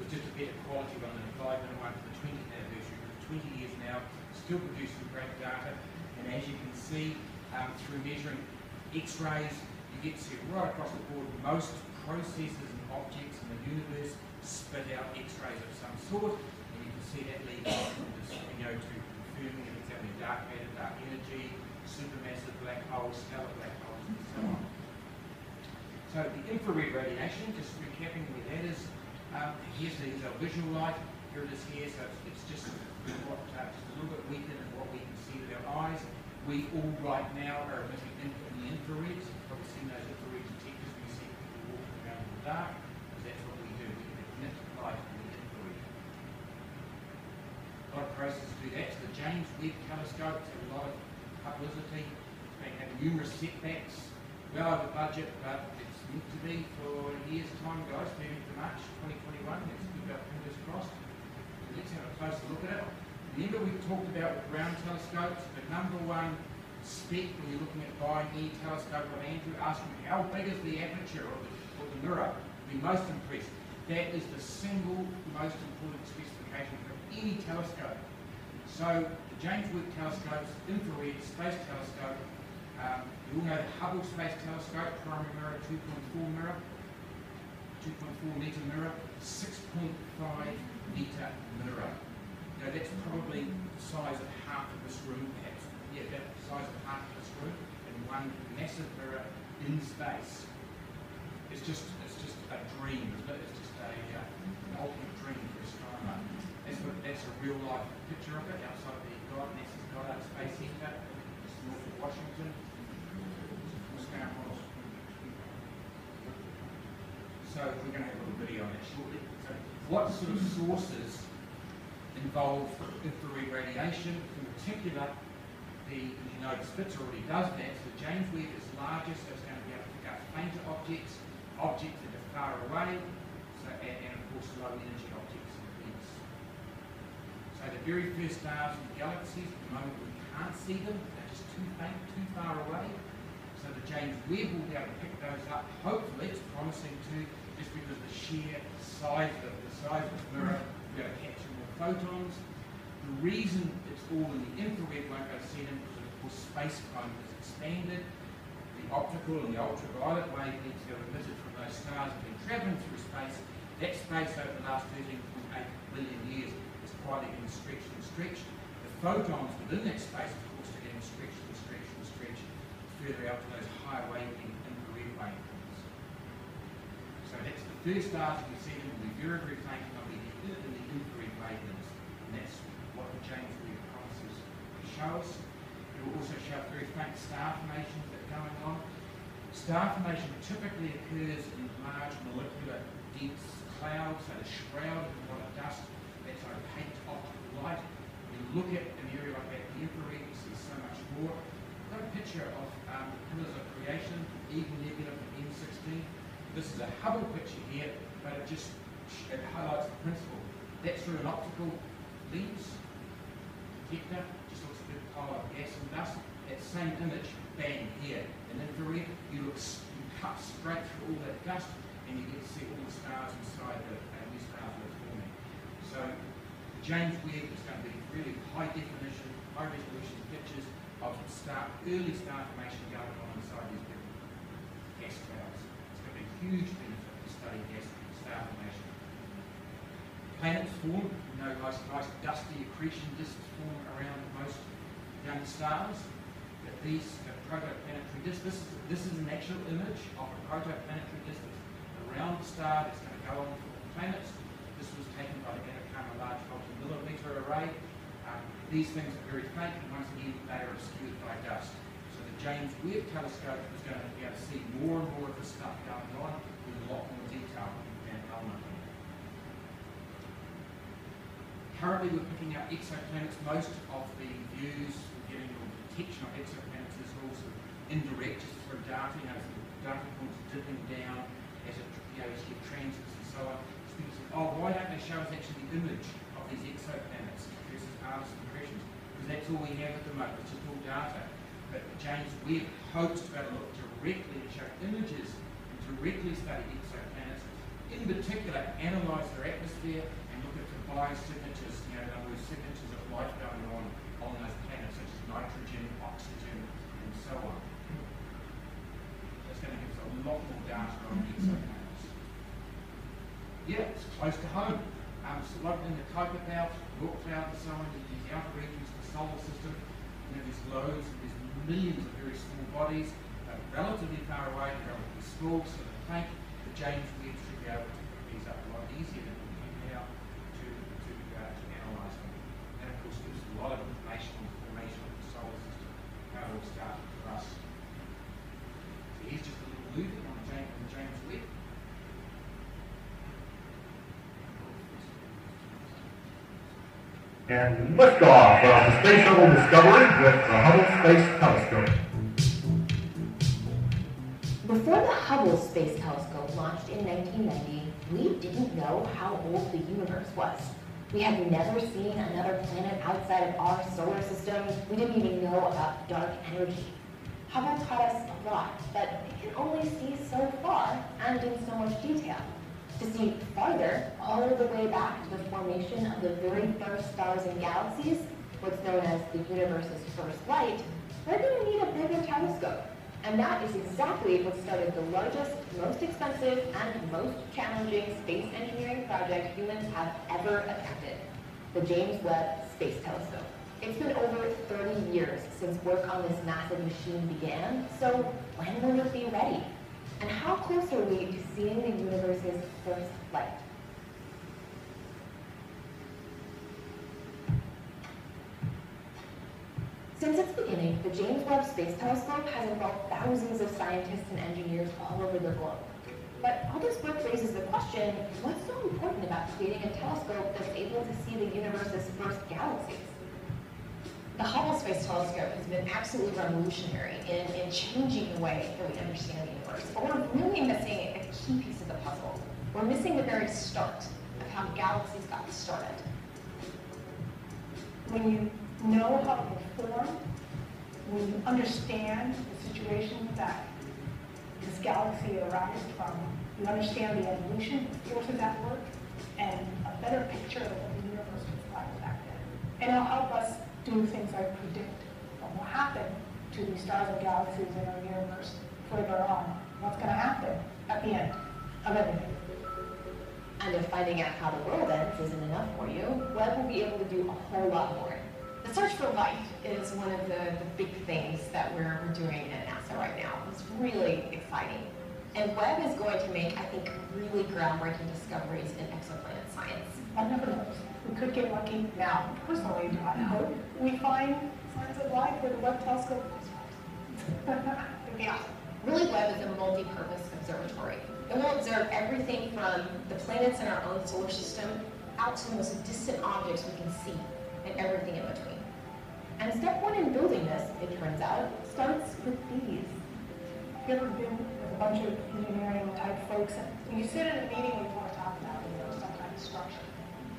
S1: was just a better quality one than the five minute one for the twentieth anniversary. But twenty years now, still producing great data. And as you can see, um, through measuring X-rays, you get to see right across the board, most processes and objects in the universe spit out X-rays of some sort. And you can see that leads from this, you to confirming it's having dark matter, dark energy, supermassive black holes, stellar black holes, and so on. So the infrared radiation, just recapping where that is, um, here's, the, visual light, here it is here, so it's, it's just, what, uh, just a little bit weaker than what we can see with our eyes. We all right now are emitting in, the infrared, so you've probably seen those infrared detectors you see people walking around in the dark, because that's what we do, we emit light in the infrared. A lot of processes do that, so the James Webb Telescope has had a lot of publicity, it's been having numerous setbacks, well over budget, but it's meant to be for a year's time, guys, moving to March 2021. Let's keep our fingers crossed. Let's have a closer look at it. Remember we talked about ground telescopes, the number one spec when you're looking at buying any telescope from Andrew, him how big is the aperture or the, or the mirror. Be most impressed. That is the single most important specification for any telescope. So the James Webb telescopes, infrared space telescope, um, you all know the Hubble Space Telescope, primary mirror, 2.4 mirror, 2.4 metre mirror, 6.5 metre mirror. Now that's probably the size of half of this room, perhaps. Yeah, about the size of half of this room, and one massive mirror in space. It's just, it's just a dream, it? It's just a, uh, an ultimate dream for astronomer. That's, that's a real life picture of it outside the God, NASA's Goddard Space Center, just north of Washington. Scout models. So we're going to have a little video on that shortly. So what sort of sources involve infrared radiation? In particular, the, you know, Spitzer already does that. So James Webb is larger, so it's going to be able to pick up fainter objects, objects that are far away, so, and, and of course low energy objects and events. So the very first stars in the galaxies, at the moment we can't see them, they're just too faint, too far away. So the James Webb will be able to pick those up. Hopefully, it's promising to, just because the sheer size of the size of the mirror, able to capture more photons. The reason it's all in the infrared won't go see them because of course space time has expanded. The optical and the ultraviolet wavelengths that are emitted from those stars have been travelling through space. That space over the last 13.8 billion years is quietly getting stretched and stretched. The photons within that space, of course, are getting stretched and stretched and stretched further out to those higher wavelength infrared wavelengths. So that's the first see them will be very, very faint and they'll be in the infrared wavelengths. And that's what the James Webb promises to show us. It will also show very faint star formations that are going on. Star formation typically occurs in large molecular dense clouds, so they're shrouded in a lot of dust. That's opaque to optical light. You look at an area like that, the infrared, you see so much more. I've got a picture of um, the Pillars of Creation, Eagle Nebula from M16. This is a Hubble picture here, but it just it highlights the principle. That's through an optical lens detector, just looks a bit pile of gas and dust. That same image, bang, here, in infrared, you look, you cut straight through all that dust, and you get to see all the stars inside the uh, new stars that are forming. So the James Webb is going to be really high definition, high resolution pictures of star, early star formation going on inside these big gas clouds. Huge benefit to study gas star formation. Planets form, you know, nice, nice dusty accretion disks form around most young stars. But these uh, protoplanetary disks, this is, this is an actual image of a protoplanetary disk around the star that's going to go on for planets. This was taken by the Atacama Large Multi-Millimeter Array. Um, these things are very faint, and once again, they are obscured by dust. The James Webb Telescope is going to be able to see more and more of this stuff going on with a lot more detail than Alma. Currently, we're picking up exoplanets. Most of the views we're getting or detection of exoplanets is also indirect, just through data. You know, data points dipping down as it, you know, as transits and so on. So people say, oh, why don't they show us actually the image of these exoplanets versus Earth's impressions? Because that's all we have at the moment. It's just all data. James Webb hopes to be able to look directly and show images and directly study exoplanets, in particular analyse their atmosphere and look at the biosignatures, you know, in other signatures of life going on on those planets, such as nitrogen, oxygen, and so on. That's going to give us a lot more data on exoplanets. Yeah, it's close to home. Um, it's right in the Kuiper belt, Oort cloud and so on, in the outer regions of the solar system. You know, there's loads, there's millions of very small bodies, uh, relatively far away, relatively small, so the think the James Webb should be able to pick these up a lot easier than we can now to, to, uh, to analyse them. And of course, there's a lot of information on the formation of the solar system, how it all started for us. So here's just a little movie on James, on James Webb.
S7: And liftoff of the Space Shuttle Discovery with the Hubble Space Telescope.
S12: Before the Hubble Space Telescope launched in 1990, we didn't know how old the universe was. We had never seen another planet outside of our solar system. We didn't even know about dark energy. Hubble taught us a lot, but we can only see so far and in so much detail. To see farther, all the way back to the formation of the very first stars and galaxies, what's known as the universe's first light, we're going to need a bigger telescope. And that is exactly what started the largest, most expensive, and most challenging space engineering project humans have ever attempted, the James Webb Space Telescope. It's been over 30 years since work on this massive machine began, so when will it be ready? And how close are we to seeing the universe's first light? Since its beginning, the James Webb Space Telescope has involved thousands of scientists and engineers all over the globe. But all this work raises the question, what's so important about creating a telescope that's able to see the universe's first galaxies?
S4: The Hubble Space Telescope has been absolutely revolutionary in, in changing the way that we understand the universe. But we're really missing a key piece of the puzzle. We're missing the very start of how galaxies got started.
S6: When you know how they form, when you understand the situation that this galaxy arises from, you understand the evolution forces at work, and a better picture of what the universe was like back then. And it'll help us do things like predict what will happen to these stars and galaxies in our universe further on. What's going to happen at the end of everything.
S12: And if finding out how the world ends isn't enough for you, Webb will be able to do a whole lot more.
S4: The search for life is one of the, the big things that we're, we're doing at NASA right now. It's really exciting. And Webb is going to make, I think, really groundbreaking discoveries in exoplanet science.
S6: Knows. We could get lucky now. Personally, I hope we find signs of life where the Webb telescope is. It'd be awesome.
S4: Really, Webb is a multi-purpose observatory. It will observe everything from the planets in our own solar system out to the most distant objects we can see and everything in between.
S12: And step one in building this, it turns out, starts with these.
S6: Have you ever been with a bunch of engineering type folks and when you sit in a meeting with want to talk about, you know, some kind of structure.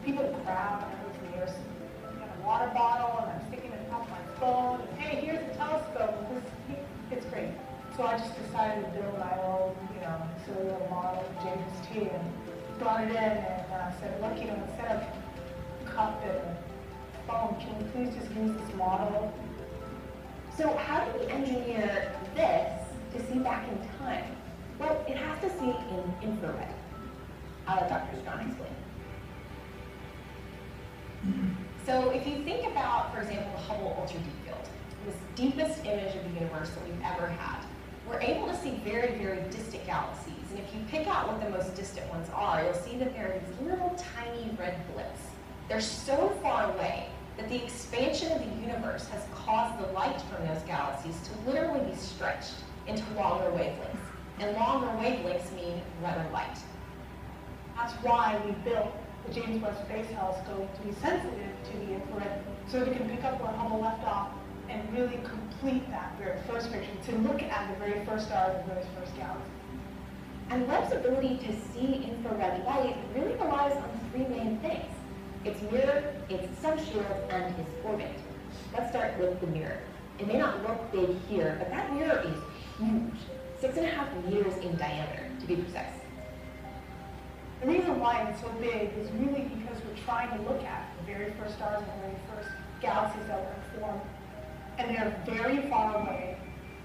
S6: People crowd and everything, there's I got a water bottle and I'm sticking it up my phone and hey, here's a telescope. This, it's great. So I just decided to build my own, you know, little model of James T and brought it in and uh, said, look, you know, instead of cup and phone, can we please just use this model?
S12: So how do we engineer this to see back in time? Well, it has to see in infrared. I'll let Dr. Straughn explain.
S4: So if you think about, for example, the Hubble Ultra Deep Field, this deepest image of the universe that we've ever had, we're able to see very, very distant galaxies. And if you pick out what the most distant ones are, you'll see that there are these little tiny red blips. They're so far away that the expansion of the universe has caused the light from those galaxies to literally be stretched into longer wavelengths. And longer wavelengths mean redder light.
S6: That's why we built the James Webb Space Telescope to be sensitive to the infrared, so we can pick up where Hubble left off and really complete that very first picture, to look at the very first star of the very first galaxy.
S12: And Webb's ability to see infrared light really relies on three main things. Its mirror, its sun shield, and its orbit. Let's start with the mirror. It may not look big here, but that mirror is huge. Six and a half meters in diameter, to be precise.
S6: The reason why it's so big is really because we're trying to look at the very first stars and the very first galaxies that were formed. And they're very far away,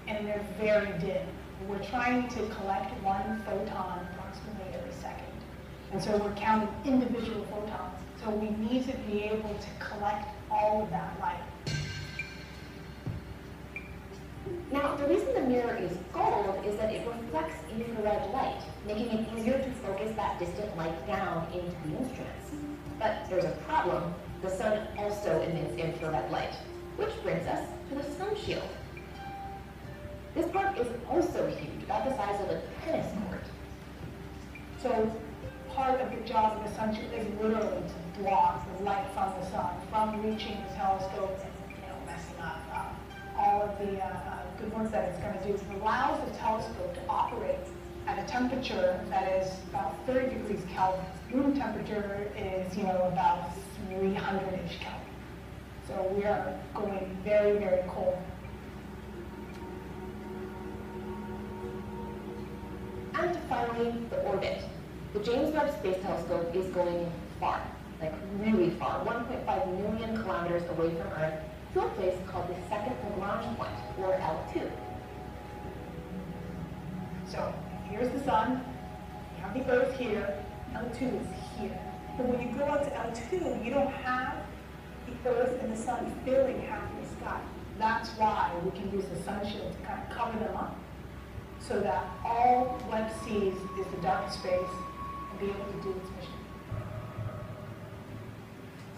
S6: and they're very dim. We're trying to collect one photon approximately every second. And so we're counting individual photons. So we need to be able to collect all of that light.
S12: Now, the reason the mirror is gold is that it reflects infrared light, making it easier to focus that distant light down into the instruments. But there's a problem. The sun also emits infrared light, which brings us to the sun shield. This part is also huge, about the size of a tennis court.
S6: So part of the job of the sun shield is literally to block the light from the sun from reaching the telescope all of the uh, good work that it's going to do. It allows the telescope to operate at a temperature that is about 30 degrees Kelvin. Room temperature is you know about 300-ish Kelvin. So we are going very very cold.
S12: And finally, the orbit. The James Webb Space Telescope is going far, like really far, 1.5 million kilometers away from Earth, to a place called the Second Lagrange Point, or L2.
S6: So here's the sun, you have the Earth here, L2 is here. But when you go out to L2, you don't have the Earth and the sun filling half the sky. That's why we can use the sun shield to kind of cover them up so that all Webb sees is the dark space and be able to do its mission.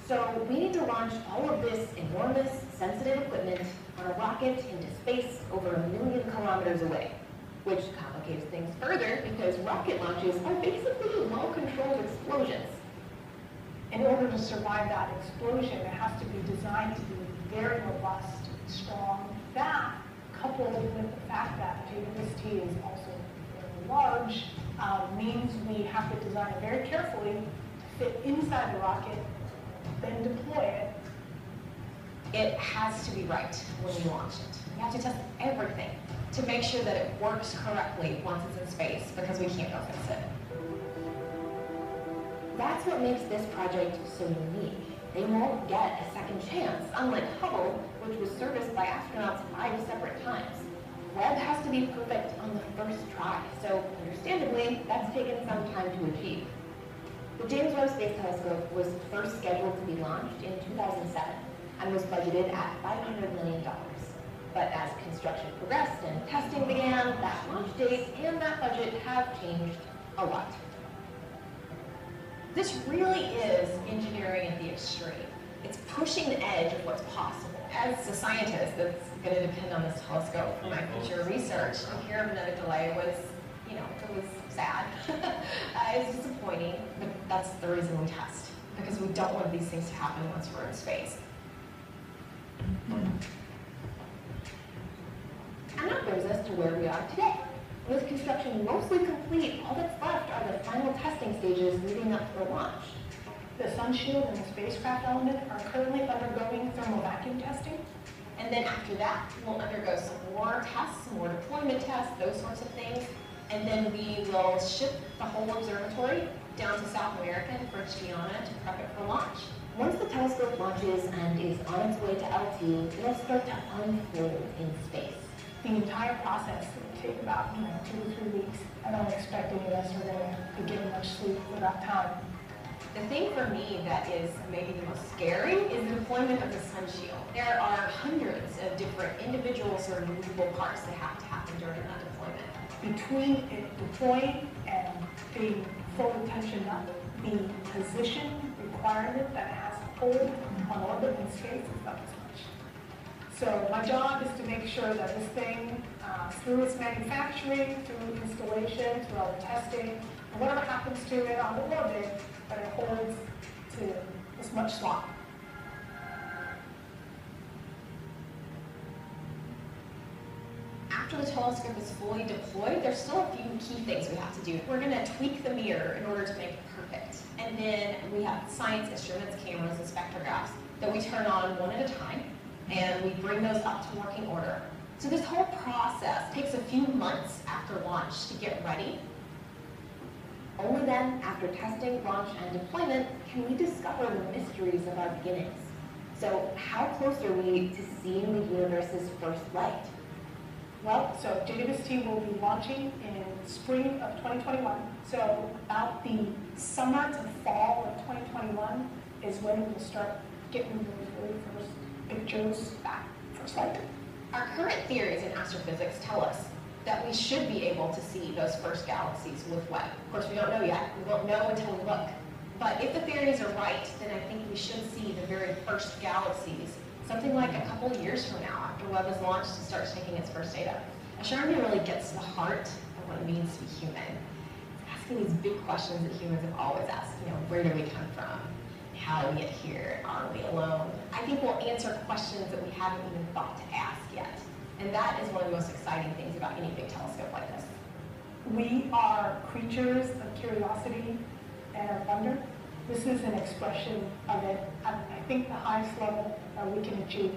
S12: So we need to launch all of this enormous, sensitive equipment on a rocket into space over a million kilometers away, which complicates things further because rocket launches are basically well-controlled explosions.
S6: In order to survive that explosion, it has to be designed to be very robust, strong. That, coupled with the fact that JWST is also very large, uh, means we have to design it very carefully fit inside the rocket, then deploy it.
S12: It has to be right when you launch it. You have to test everything to make sure that it works correctly once it's in space because we can't go fix it. That's what makes this project so unique. They won't get a second chance, unlike Hubble, which was serviced by astronauts five separate times. Webb has to be perfect on the first try, so understandably, that's taken some time to achieve. The James Webb Space Telescope was first scheduled to be launched in 2007 and was budgeted at $500 million. But as construction progressed and testing began, that launch date and that budget have changed a lot.
S13: This really is engineering at the extreme. It's pushing the edge of what's possible. As a scientist that's going to depend on this telescope for my future research, to hear of another delay was, you know, it was sad. uh, it's disappointing, but that's the reason we test, because we don't want these things to happen once we're in space.
S12: And that brings us to where we are today. With construction mostly complete, all that's left are the final testing stages leading up to the launch.
S6: The sun shield and the spacecraft element are currently undergoing thermal vacuum testing.
S13: And then after that, we'll undergo some more tests, some more deployment tests, those sorts of things. And then we will ship the whole observatory down to South America and French Guiana to prep it for launch.
S12: Once the telescope launches and is on its way to L2, it'll start to unfold in space.
S6: The entire process will take about, you know, two to three weeks. I don't expect any of us are going to be getting much sleep for that time.
S13: The thing for me that is maybe the most scary is the deployment of the sun shield. There are hundreds of different individual sort of movable parts that have to happen during that deployment.
S6: Between it deploying and being full attention up, the position requirement that it has to hold on in space is not as much. So my job is to make sure that this thing, uh, through its manufacturing, through installation, through all the testing, and whatever happens to it on the orbit, that it holds to as much slot.
S13: After the telescope is fully deployed, there's still a few key things we have to do. We're going to tweak the mirror in order to make. And then we have science instruments, cameras, and spectrographs that we turn on one at a time. and we bring those up to working order. So this whole process takes a few months after launch to get ready.
S12: Only then, after testing, launch, and deployment, can we discover the mysteries of our beginnings. So how close are we to seeing the universe's first light?
S6: Well, so JWST will be launching in spring of 2021. So about the summer to fall of 2021 is when we'll start getting those very first pictures back, first light.
S13: Our current theories in astrophysics tell us that we should be able to see those first galaxies with Webb. Of course, we don't know yet. We won't know until we look. But if the theories are right, then I think we should see the very first galaxies something like a couple years from now after Webb is launched and starts taking its first data. Astronomy really gets to the heart of what it means to be human. It's asking these big questions that humans have always asked. You know, where do we come from? How did we get here? Are we alone? I think we'll answer questions that we haven't even thought to ask yet. And that is one of the most exciting things about any big telescope like this.
S6: We are creatures of curiosity and of wonder. This is an expression of it I think, the highest level that we can achieve.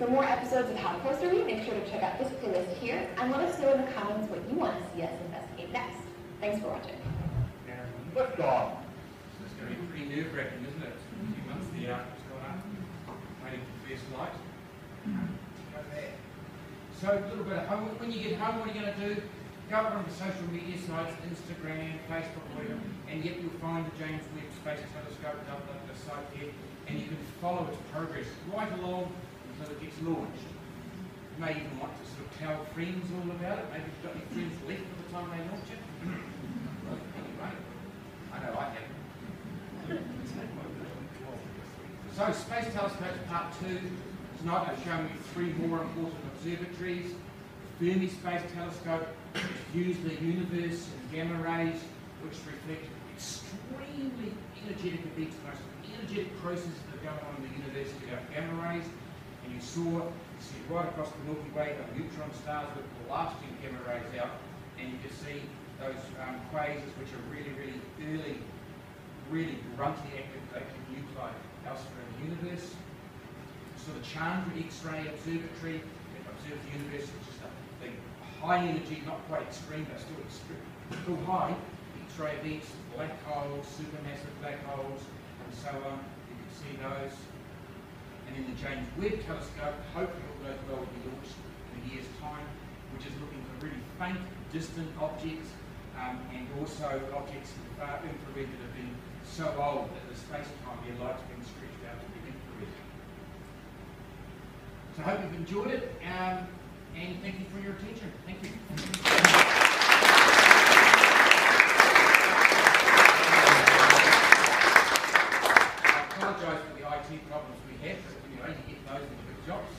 S12: For more episodes of How Are We, make sure to check out this playlist here and let us know in the comments what you want to see us investigate next. Thanks for watching.
S7: Lift off.
S1: It's going to be pretty nerve wracking, isn't it? A few months the output's gone up, waiting for the first light. So a little bit of homework. When you get home, what are you going to do? Go on the social media sites, Instagram, Facebook, whatever, and yet you'll find the James Webb Space Telescope the site there, and you can follow its progress right along until it gets launched. You may even want to sort of tell friends all about it. Maybe you've got any friends left by the time they launch it. Anyway, I know I have. So, Space Telescopes Part 2. Tonight I've shown you three more important observatories. Fermi Space Telescope, views the universe in gamma rays, which reflect extremely energetic events, the most energetic processes that going on in the universe are gamma rays. You saw, right across the Milky Way, the neutron stars that are blasting gamma rays out, and you can see those um, quasars, which are really, really early, really grunty active, active nuclei elsewhere in the universe. So the Chandra X-ray Observatory it observes the universe, which is a big, high energy, not quite extreme, but still extreme, high X-ray events, black holes, supermassive black holes, and so on. You can see those. And then the James Webb Telescope, hopefully all goes well, will be launched in a year's time, which is looking for really faint, distant objects, um, and also objects in the far infrared that have been so old that the space-time their light's been stretched out to the infrared. So I hope you've enjoyed it, um, and thank you for your attention. Thank you. I apologise for the IT problems we had, anyway, you get those in the jobs.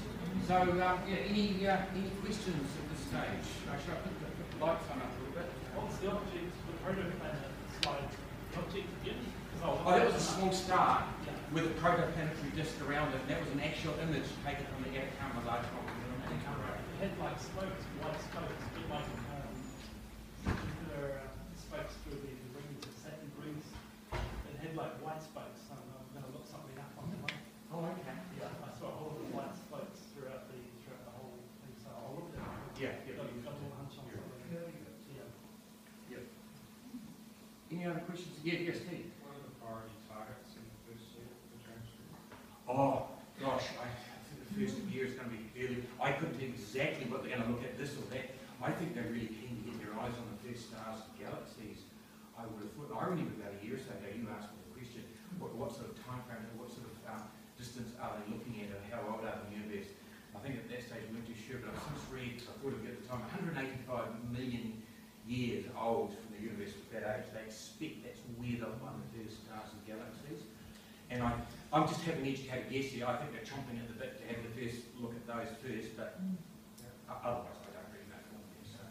S1: So, um, yeah, any, uh, any questions at this stage? I should I put the, put the lights on up a little bit?
S3: What's the object, the protoplanet slide, the object again? 'Cause
S1: Oh, that was a small star with a protoplanetary disk around it, and that was an actual image taken from the Atacama Large Camera.
S3: It had like spokes, white spokes, a bit like, um, Jupiter, uh, spokes through the rings, the Saturn rings. It had like white spokes, so I'm gonna look something up on the one.
S1: Oh, okay.
S3: Yeah, I saw a whole lot of white spokes throughout the, throughout the whole thing, so I'll look at it.
S1: Yeah, yeah.
S3: Got a got a little hunch on
S1: Yeah.
S3: something. Yeah.
S1: Any other questions? Yeah, yes, Steve.
S14: What are the priority targets in the first year of the transfer?
S1: Oh, gosh, I think the first year is going to be early. I couldn't tell you exactly what they're going to look at, this or that. I think they're really keen to get their eyes on the first stars and galaxies. I would have thought, I remember about a year or so ago, you asked me the question, what, what sort of time frame, what sort of um, distance are they looking at, or how old are the universe? I think at that stage we weren't too sure, but I've since read, I thought of it at the time, 185 million years old from the universe at that age. They expect where they'll find the first stars and galaxies. And I, I'm just having an educated guess here. I think they're chomping at the bit to have the first look at those first, but otherwise I don't really know from them, so.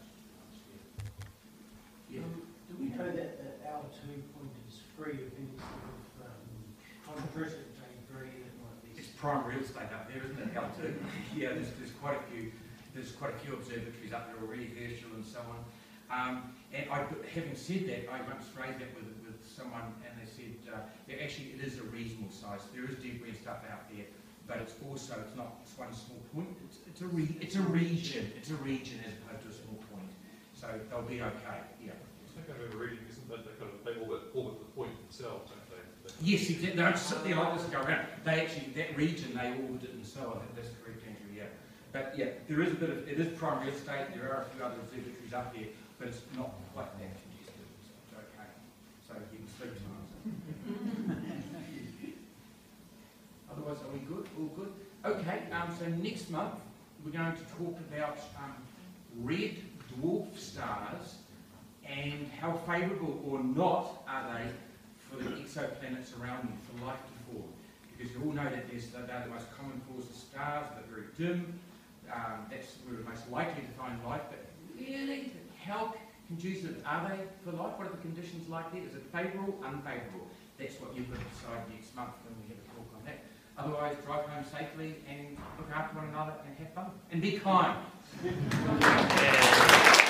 S1: Yeah.
S15: Do we know that, that L2 point is free of any sort of, um, controversy between green and like these?
S1: It's prime real estate up there, isn't it, L2? yeah, there's, there's quite a few, there's quite a few observatories up there already, Herschel and so on. Um, and I, having said that, I once raised that with someone and they said, uh, yeah, actually it is a reasonable size. There is debris and stuff out there, but it's also, it's not just one small point. It's, it's a re, it's a region. It's a region as opposed to a small point. So they'll be okay, yeah.
S16: It's not kind of a reading, isn't that the kind of, they orbit the point themselves, don't they? They-
S1: Yes, exactly. They don't sit there like this and go around. They actually, that region, they orbit it themselves. That's correct, Andrew, yeah. But yeah, there is a bit of, it is primary estate. There are a few other observatories up there, but it's not quite that congested. So it's okay. So you can sleep tonight. Otherwise, are we good? All good? Okay, um, so next month, we're going to talk about um, red dwarf stars and how favourable or not are they for the exoplanets around them for life to form. Because you all know that they're the most common cause of stars, they're very dim, um, that's where we're most likely to find life, but really, how conducive are they for life? What are the conditions like there? Is it favourable, unfavourable? That's what you've got to decide next month when we have a talk on that. Otherwise, drive home safely and look after one another and have fun. And be kind.